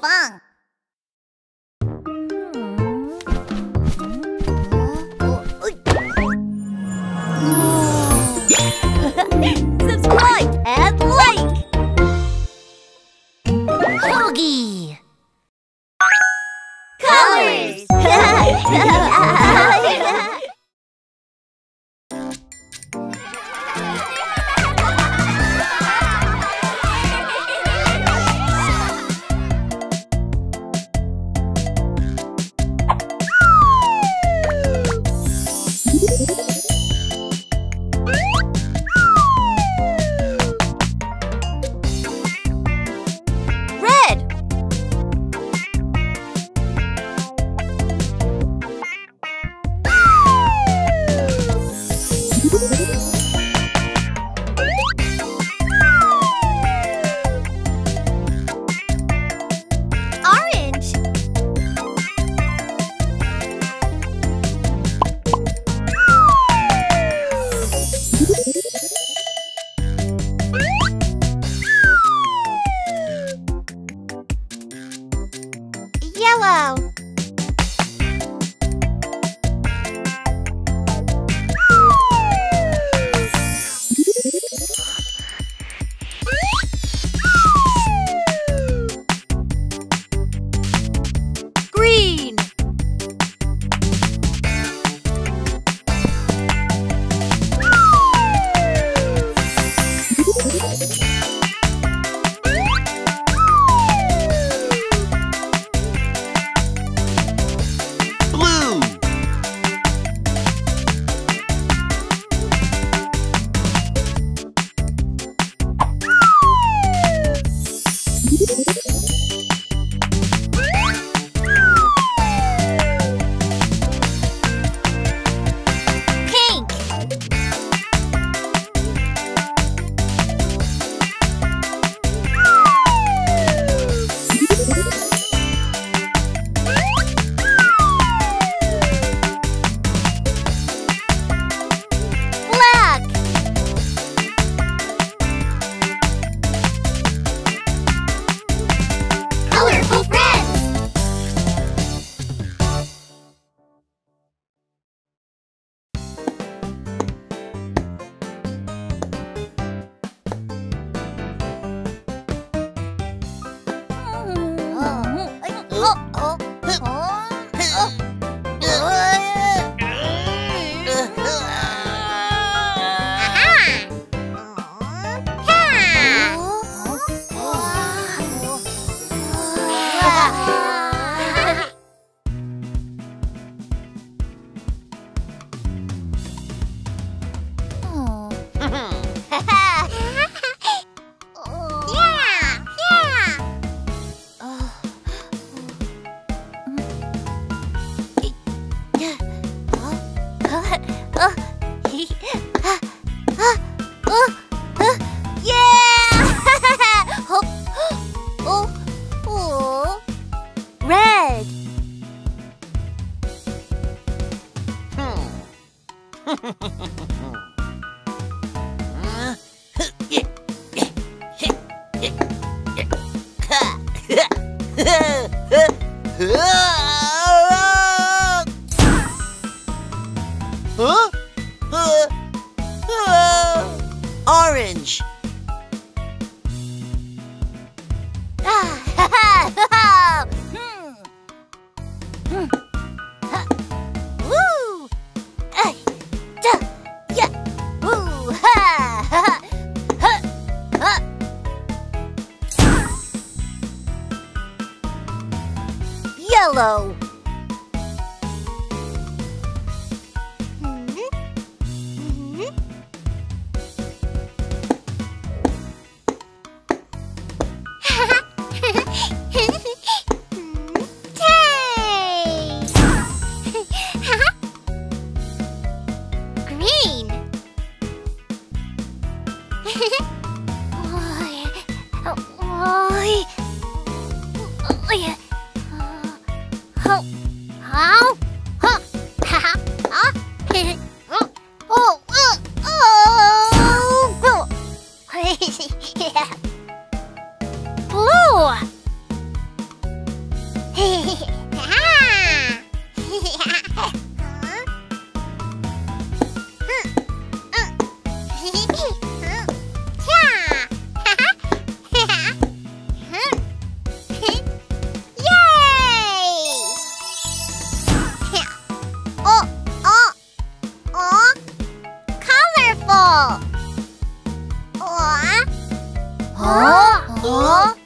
棒。Huh? Uh, uh, Orange. あう。おっ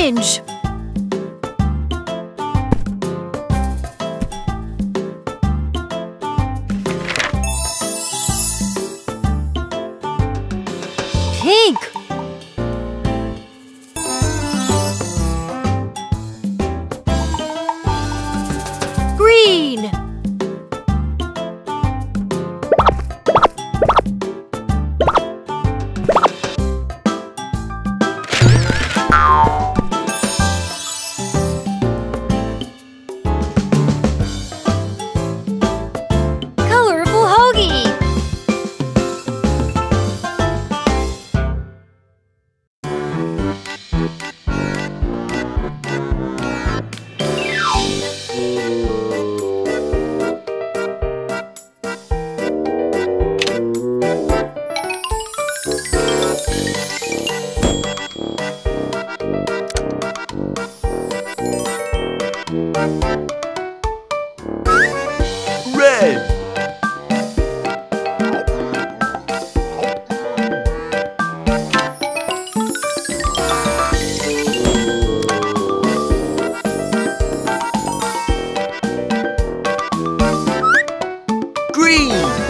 Orange. Green.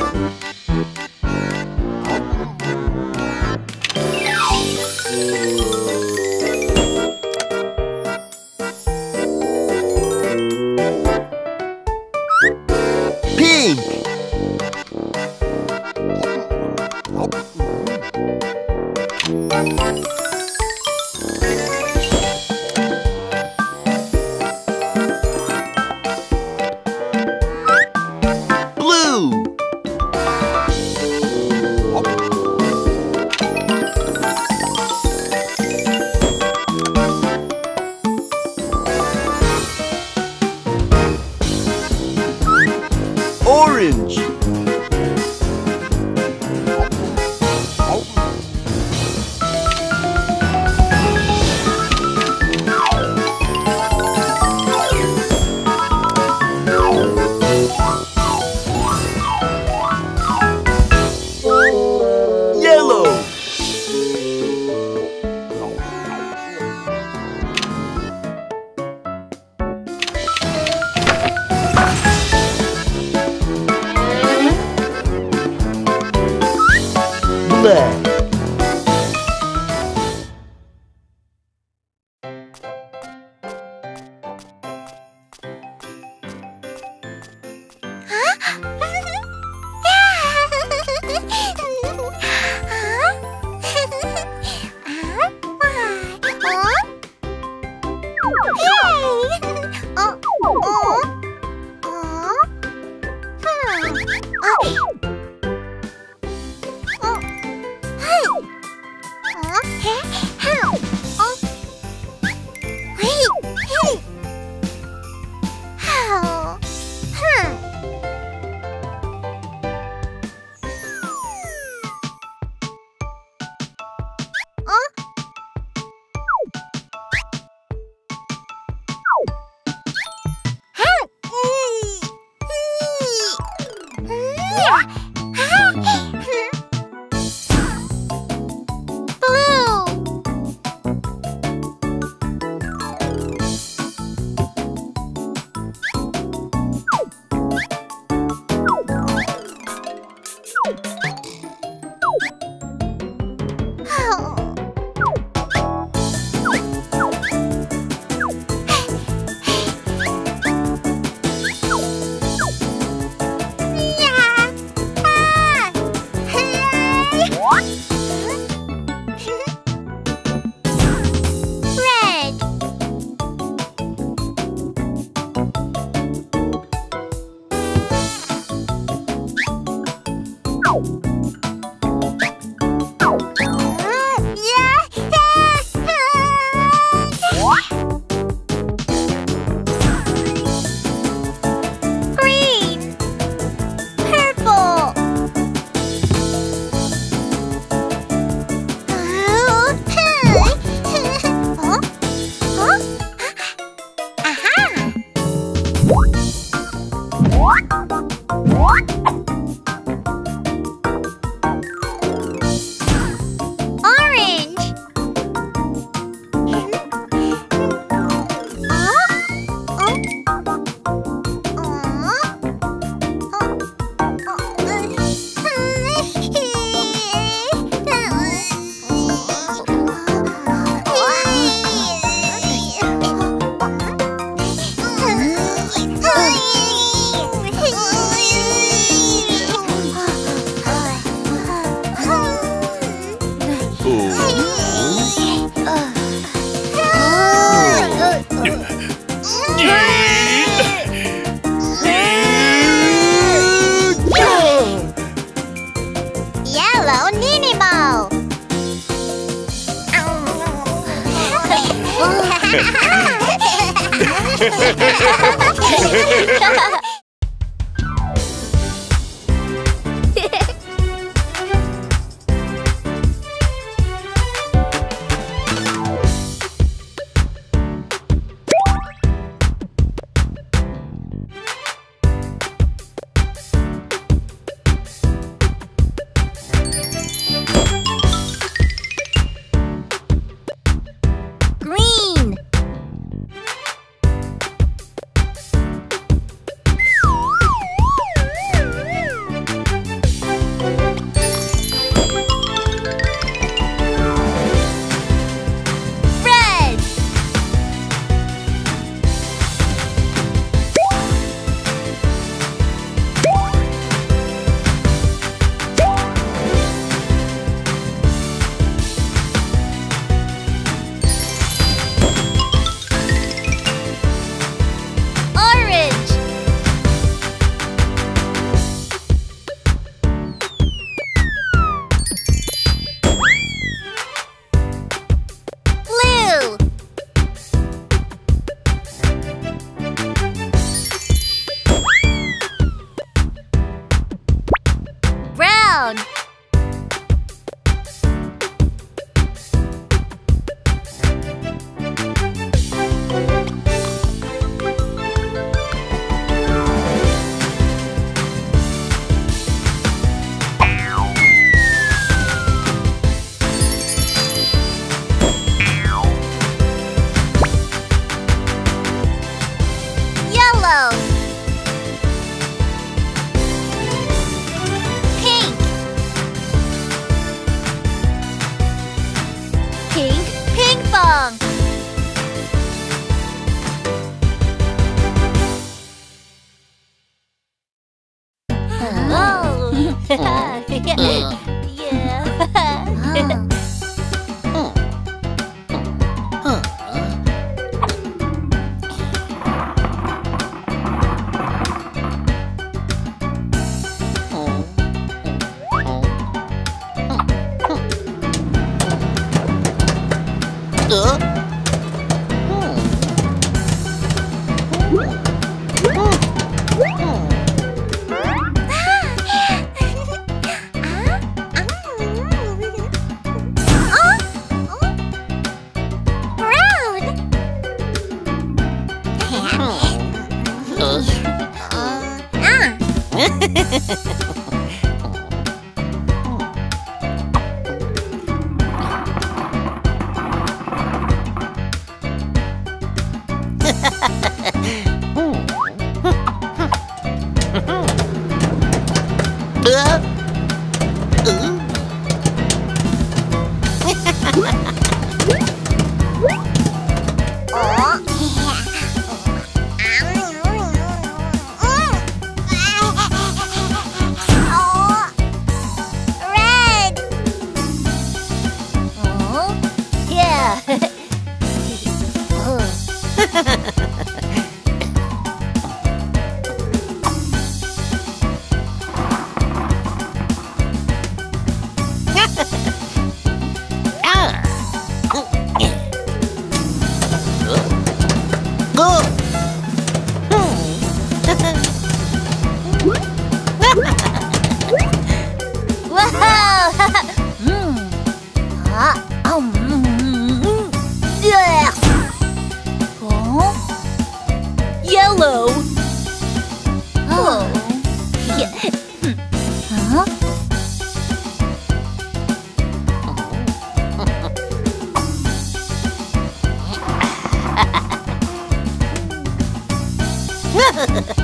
Ha ha ha!